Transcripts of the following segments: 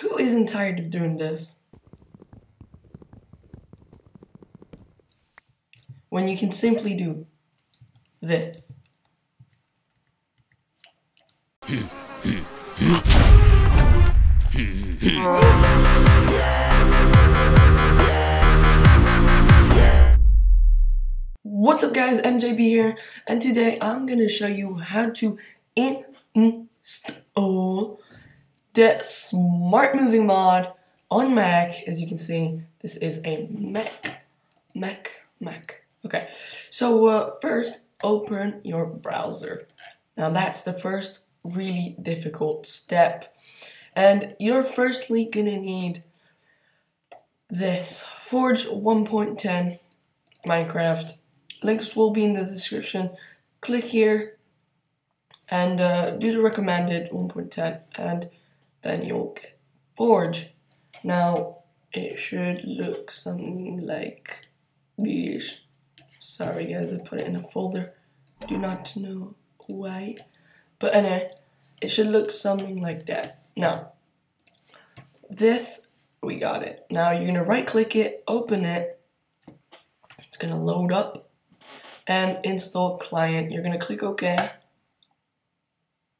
Who isn't tired of doing this? When you can simply do this. What's up guys, MJB here, and today I'm gonna show you how to install the Smart Moving mod on Mac. As you can see, this is a Mac, Mac, Mac. Okay, so uh, first open your browser. Now that's the first really difficult step. And you're firstly gonna need this Forge 1.10 Minecraft links will be in the description. Click here and uh, do the recommended 1.10 and then you'll get Forge. Now it should look something like this. Sorry guys, I put it in a folder. Do not know why. But anyway, it should look something like that. Now, this, we got it. Now you're gonna right click it, open it. It's gonna load up and install client. You're gonna click OK,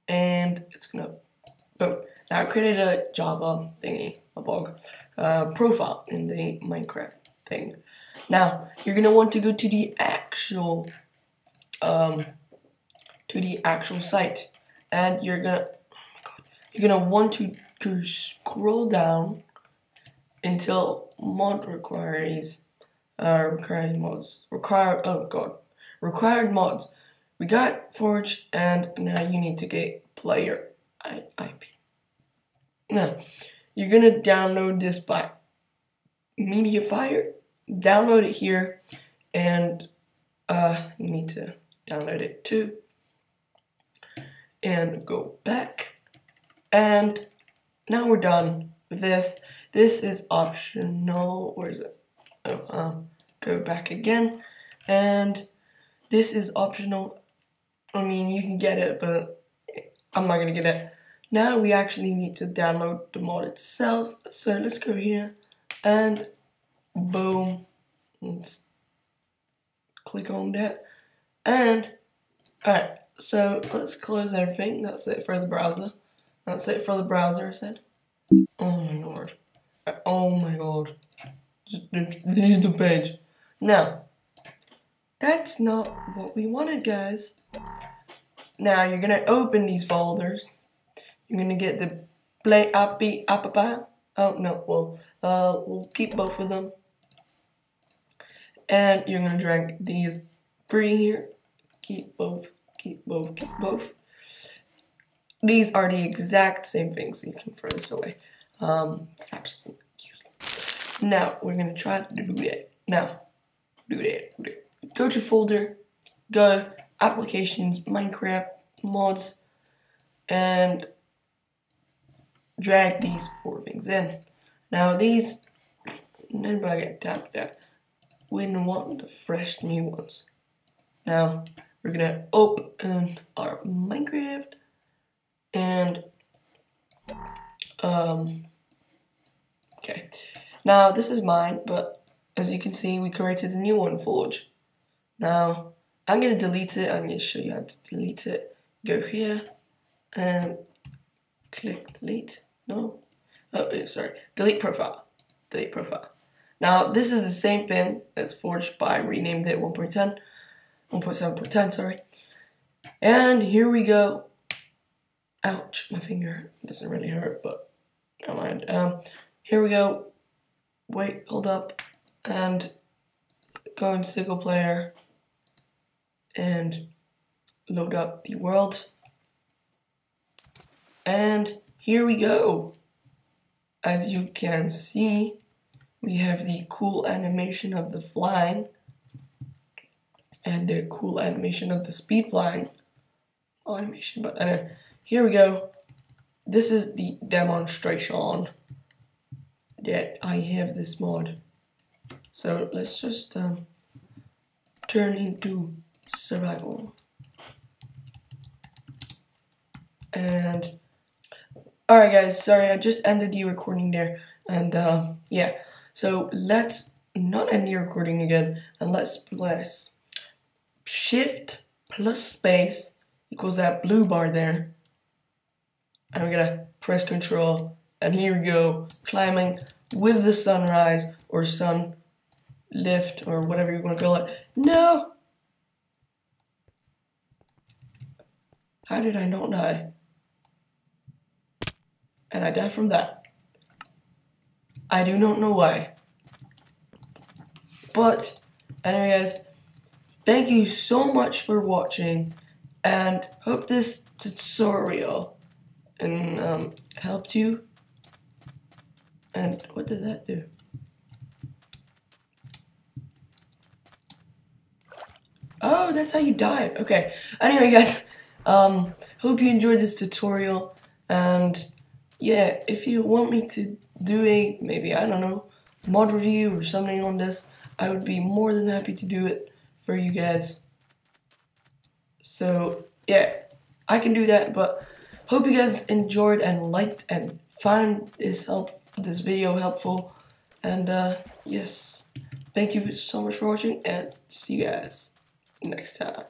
and it's gonna boom. Now I created a Java thingy, a bug uh, profile in the Minecraft thing. Now you're gonna want to go to the actual um, to the actual site, and you're gonna you're gonna want to to scroll down until mod requires uh required mods require oh god Required mods. We got Forge, and now you need to get Player API. Now, you're gonna download this by MediaFire. Download it here, and uh, you need to download it too. And go back. And now we're done with this. This is optional. Where is it? Oh, uh, go back again. And this is optional. I mean, you can get it, but I'm not gonna get it. Now we actually need to download the mod itself. So let's go here and boom. Let's click on that. And alright, so let's close everything. That's it for the browser. That's it for the browser, I said. Oh my lord. Oh my god. Just the page. Now, that's not what we wanted, guys. Now you're gonna open these folders. You're gonna get the play appy appapa. Oh no, well, uh, we'll keep both of them. And you're gonna drag these three here. Keep both, keep both, keep both. These are the exact same things, so you can throw this away. Um, it's absolutely useless. Now, we're gonna try to do that. Now, do that, do go to folder, go applications, Minecraft, mods, and drag these four things in. Now these, then I get tapped out. We want the fresh new ones. Now we're gonna open our Minecraft and um okay. Now this is mine, but as you can see, we created a new one, Forge. Now, I'm to delete it. I'm to show you how to delete it. Go here and click delete. No? Oh, sorry. Delete profile. Delete profile. Now, this is the same thing as Forged, by renamed it 1.10. 1.7.10, sorry. And here we go. Ouch, my finger doesn't really hurt, but never mind. Um, here we go. Wait, hold up. And go in single player and load up the world. And here we go. As you can see, we have the cool animation of the flying and the cool animation of the speed flying oh, animation. But anyway, here we go. This is the demonstration that I have this mod. So let's just um, turn into survival. And Alright guys, sorry, I just ended the recording there. And uh, yeah, so let's not end the recording again. And let's press shift plus space equals that blue bar there. And we're gonna press control. And here we go, climbing with the sunrise or sun lift or whatever you want to call it. No! How did I not die? And I die from that. I do not know why. But, anyway guys, thank you so much for watching, and hope this tutorial and um, helped you. And what did that do? Oh, that's how you die. Okay. Anyway, guys, um, hope you enjoyed this tutorial, and yeah, if you want me to do a, maybe, I don't know, mod review or something on this, I would be more than happy to do it for you guys. So, yeah, I can do that, but hope you guys enjoyed and liked and found this help this video helpful. And, uh, yes, thank you so much for watching, and see you guys next time.